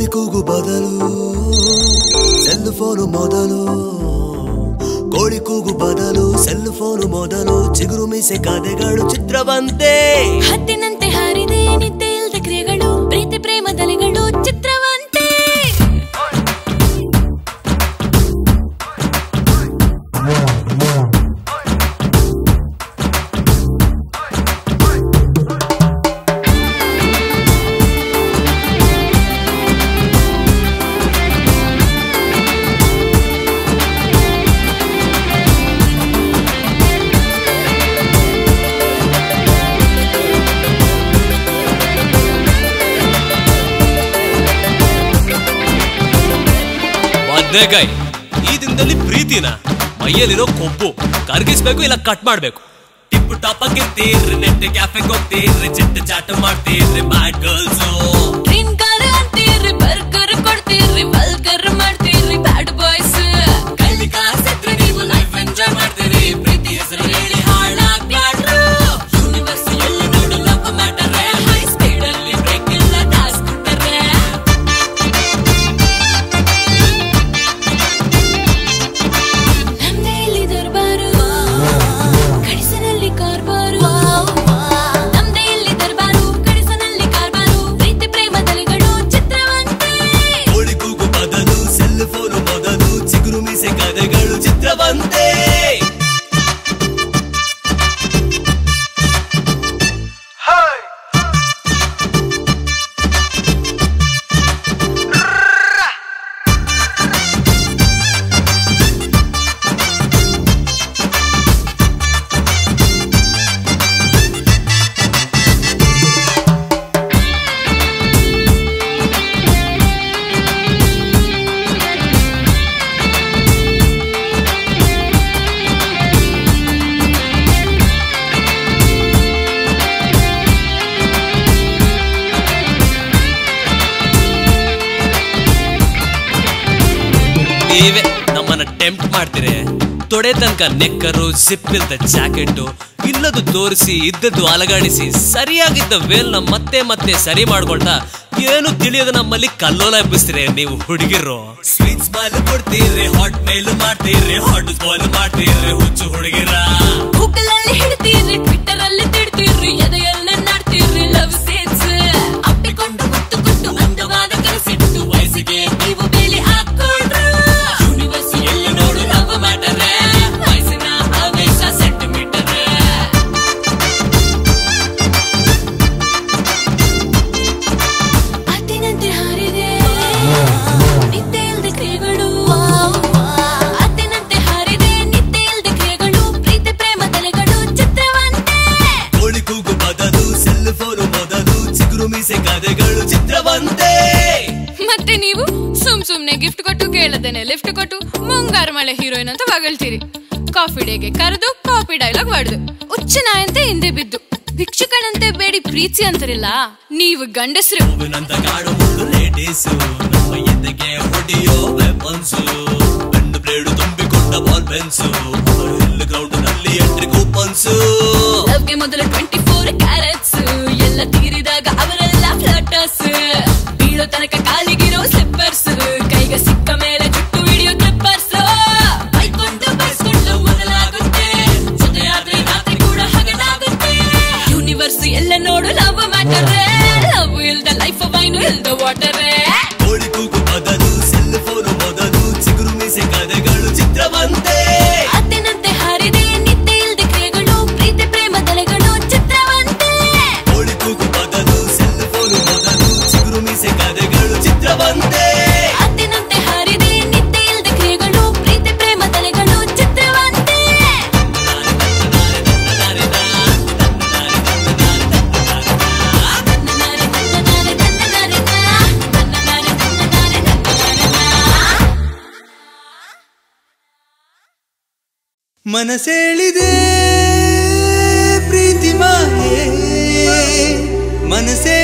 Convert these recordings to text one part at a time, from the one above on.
ಕೋಳಿ ಕೂಗು ಬದಲು ಸೆಲ್ ಫೋನು ಮೊದಲು, ಕೋಳಿ ಕೂಗು ಬದಲು ಸೆಲ್ ಫೋನು ಮೊದಲು, ಚಿಗುರು ಮೀಸೆ ಕಥೆಗಳು ಚಿತ್ರವಂತೆ. ಹತ್ತಿನಂತೆ ಹಾರಿದೆ ನಿದ್ದೆ ಇಲ್ದ ಕ್ರಿಯೆಗಳು, ಪ್ರೀತಿ ಪ್ರೇಮದಲೆಗಳು ಬದ್ನೆಕಾಯಿ ಈ ದಿನದಲ್ಲಿ ಪ್ರೀತಿನ ಮೈಯಲ್ಲಿರೋ ಕೊಬ್ಬು. ಕರ್ಗಿಸ್ಬೇಕು ಇಲ್ಲ ಕಟ್ ಮಾಡ್ಬೇಕು. ಟಿಪ್ಪು ಟಾಪ್ ಆಗಿರ್ತೀರ್ರಿ ನೆಟ್ ಕ್ಯಾಫೆಗೆ ಹೋಗ್ತೀರ್ರಿ, ಚಿಟ್ಟ ಚಾಟ ಮಾಡ್ತೀರ್ರಿ ಬ್ಯಾಡ್ ಗರ್ಲ್ಸ್ ಡ್ರಿಂಕ್ ಕಾರ್ ಅಂತೀರಿ ಬರ್ಗರ್ ಕೊಡ್ತೀರಿ ಬಲ್ಗರ್ ನೀವೇ ನಮ್ಮನ್ನ ಟೆಂಪ್ಟ್ ಮಾಡ್ತೀರಿ. ತೊಡೆ ತನಕ ನೆಕ್ಕರು ಸಿಪ್ಪಿಲ್ದ ಜಾಕೆಟ್ಟು ಜಾಕೆಟ್ ಇಲ್ಲದು ತೋರಿಸಿ, ಇದ್ದದ್ದು ಅಲಗಾಡಿಸಿ, ಸರಿಯಾಗಿದ್ದ ವೇಲ್ನ ಮತ್ತೆ ಮತ್ತೆ ಸರಿ ಮಾಡ್ಕೊಳ್ತಾ ಏನು ತಿಳಿಯದ ನಮ್ಮಲ್ಲಿ ಕಲ್ಲೋಲ ಎಬ್ಬಿಸ್ತೀರಿ ನೀವು ಹುಡುಗಿರು. ಸ್ವೀಟ್ ಸ್ಮೈಲ್ ಕೊಡ್ತೀರಿ ಹಾಟ್ ಮೇಲ್ ಮಾಡ್ತೀರಿ ಹಾಟ್ ಬಾಲ್ ಮಾಡ್ತೀರಿ, ಹುಚ್ಚು ಹುಡುಗಿರ. ಹುಕ್ಕಲಲ್ಲಿ ಹಿಡ್ತೀರಿ ಟ್ವಿಟ್ಟರ್ ಅಲ್ಲಿ ತಿಡ್ತೀರಿ, ಎದೆಯಲ್ಲೇ ನಾಡ್ತೀರಿ ಲವ್ ಸೇನ್ಸ್ ಅಪ್ಪಿಕೊಂಡು ಮುತ್ತು ಕೊಟ್ಟು ಅಂದವಾದ ಕನಸಿಟ್ಟು, ವಯಸ್ಸಿಗೆ ನೀವು ಲಿಫ್ಟ್ ಕೊಟ್ಟು ಮುಂಗಾರು ಮಳೆ ಹೀರೋಯಿನ್ ಅಂತ ಬಗಳ್ತೀರಿ ಕಾಫಿ ಡೇಗೆ ಕರೆದು ಕಾಫಿ ಡೈಲಾಗ್ ಹೊಡೆದು ಉಚ್ಚ ನಾಯಂತೆ ಹಿಂದೆ ಬಿದ್ದು ಭಿಕ್ಷುಕನಂತೆ ಬೇಡಿ ಪ್ರೀತಿ ಅಂತಾರಿಲ್ಲ ನೀವು ಗಂಡಸ್ರು. ತುಂಬಿಕೊಂಡ ಬಾಲ್ ಹಿಲ್ ಗ್ರೌಂಡ್ನಲ್ಲಿ ಎಂಟ್ರಿ ಕೂಪನ್ಸು ಮೊದಲು ಟ್ವೆಂಟಿ ಮನಸೇಳಿದೆ ಪ್ರೀತಿ ಮಾಯೆ ಮನಸೇಳಿದೆ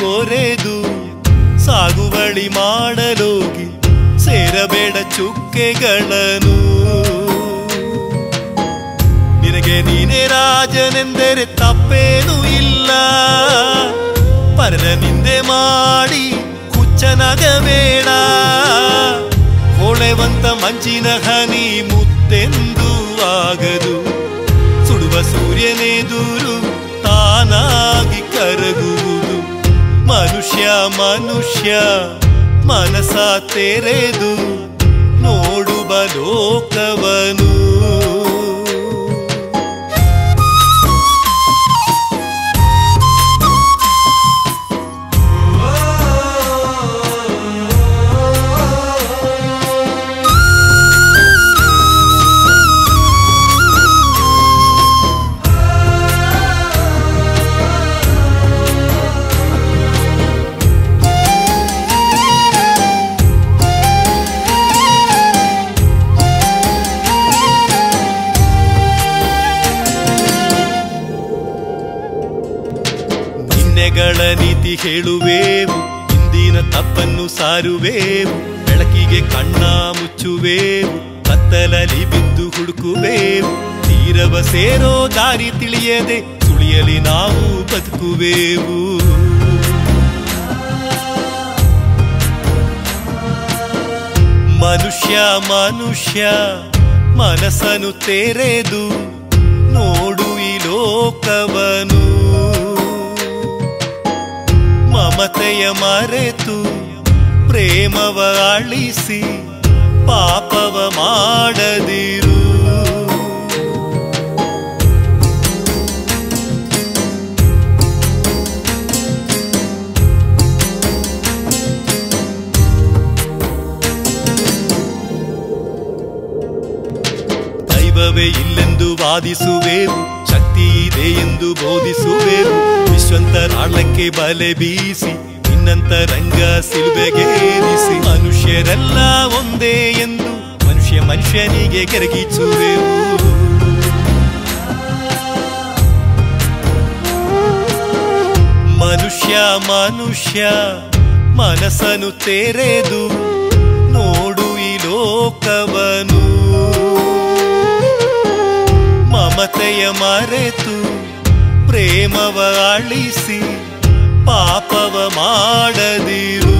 ಕೊರೆದು ಸಾಗುವಳಿ ಮಾಡಲೋಗಿ ಸೇರಬೇಡ ಚುಕ್ಕೆಗಳನ್ನು. ನಿನಗೆ ನೀನೇ ರಾಜನೆಂದರೆ ತಪ್ಪೇನೂ ಇಲ್ಲ. ಪರದ ನಿಂದೆ ಮಾಡಿ ಕುಚ್ಚನಗಬೇಡ ಹೊಳೆವಂತ ಮಂಚಿನ ಹನಿ ಮುತ್ತೆಂದು ಆಗದು. ಸುಡುವ ಸೂರ್ಯನೆದುರು ತಾನಾಗಿ ಕರಗುವುದು ಮನುಷ್ಯ ಮನುಷ್ಯ ಮನಸ ತೆರೆದು ನೋಡುವ ಲೋಕವನು. ನೀತಿ ಹೇಳುವೇವು ಇಂದಿನ ತಪ್ಪನ್ನು ಸಾರುವೇವು, ಬೆಳಕಿಗೆ ಕಣ್ಣ ಮುಚ್ಚುವೇವು, ಕತ್ತಲಲ್ಲಿ ಬಿದ್ದು ಹುಡುಕುವೇವು. ತೀರವ ಸೇರೋ ದಾರಿ ತಿಳಿಯದೆ ಸುಳಿಯಲಿ ನಾವು ಬದುಕುವೇವು. ಮನುಷ್ಯ ಮನುಷ್ಯ, ಮನಸ್ಸನ್ನು ತೆರೆದು ನೋಡು ಈ ಲೋಕವನು. ಮಮತೆಯ ಮರೆತು ಪ್ರೇಮವ ಅಳಿಸಿ ಪಾಪವ ಮಾಡದಿರು. ದೈವವೇ ಇಲ್ಲೆಂದು ವಾದಿಸುವೆವು. ಶಕ್ತಿ ಇದೆ ಎಂದು ವಿಶ್ವಂತರಾಳಕ್ಕೆ ಬಲೆ ಬೀಸಿ, ನಿನ್ನಂತ ರಂಗ ಸಿಲುಬೆಗೇರಿಸಿ ಮನುಷ್ಯರೆಲ್ಲ ಒಂದೇ ಎಂದು ಮನುಷ್ಯ ಮನುಷ್ಯನಿಗೆ ಕರಗಿಸುವೆವು ಮನುಷ್ಯ ಮನುಷ್ಯ, ಮನಸ್ಸನ್ನು ತೆರೆದು ನೋಡು ಈ ಲೋಕವನು. ಮಮತೆಯ ಮರೆತು ಪ್ರೇಮವ ಅಳಿಸಿ ಪಾಪವ ಮಾಡದಿರು.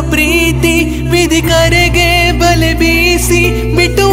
ಪ್ರೀತಿ ವಿಧಿ ಕರೆಗೆ ಬಲೆ ಬೀಸಿ ಬಿಟ್ಟು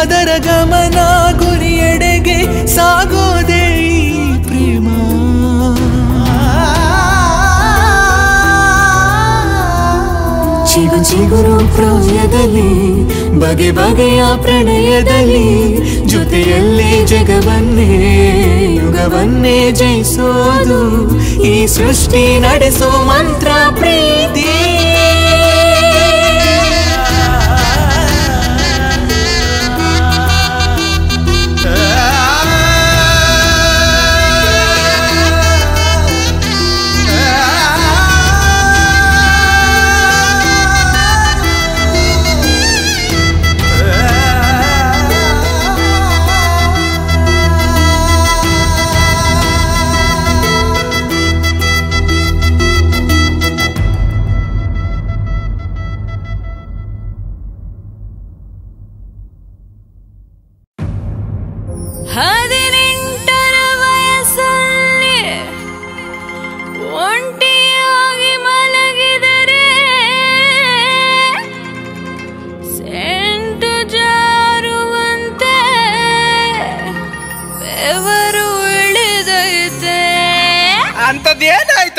ಅದರ ಗಮನ ಗುರಿಯೆಡೆಗೆ ಸಾಗೋದೇ ಪ್ರೇಮ. ಚಿಗು ಚಿಗುರು ಪ್ರಾಯದಲ್ಲಿ ಬಗೆ ಬಗೆಯ ಪ್ರಣಯದಲ್ಲಿ, ಜೊತೆಯಲ್ಲೇ ಜಗವನ್ನೇ, ಯುಗವನ್ನೇ ಜಯಿಸೋದು, ಈ ಸೃಷ್ಟಿ ನಡೆಸೋ ಮಂತ್ರ ಪ್ರೀತಿ.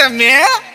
Mia.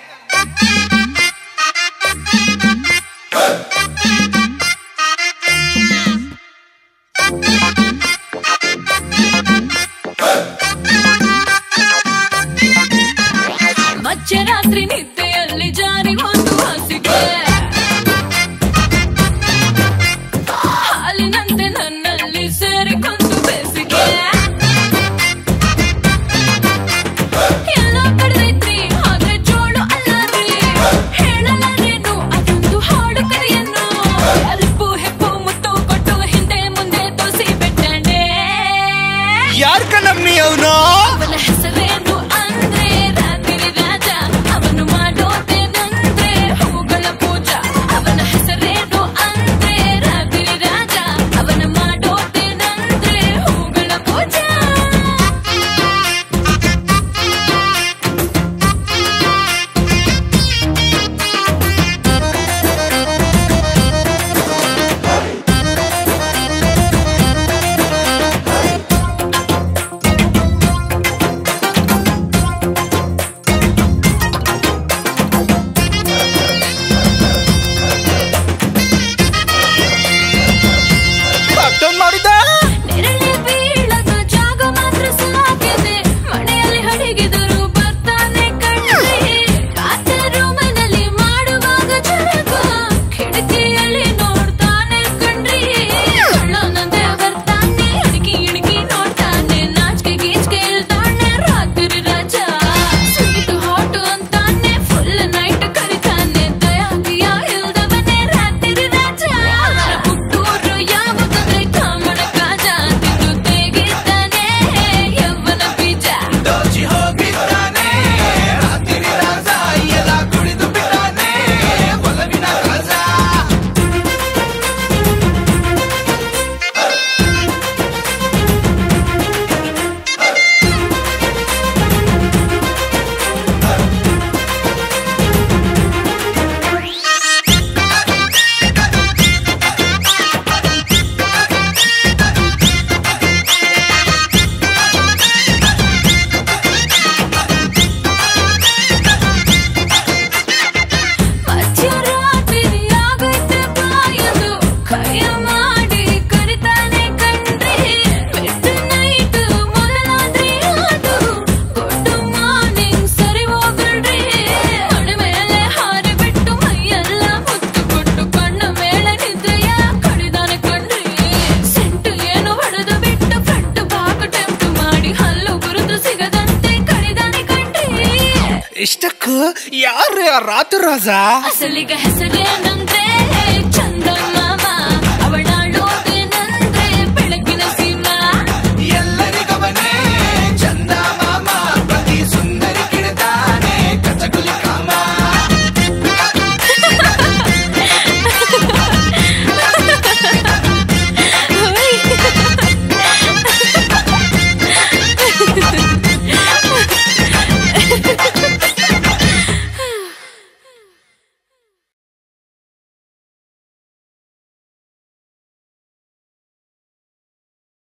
ಯಾರು ರಾತು ರಾಜ ಅಸಲಿಗ ಹೆಸರೇ ನಮ್ದೆ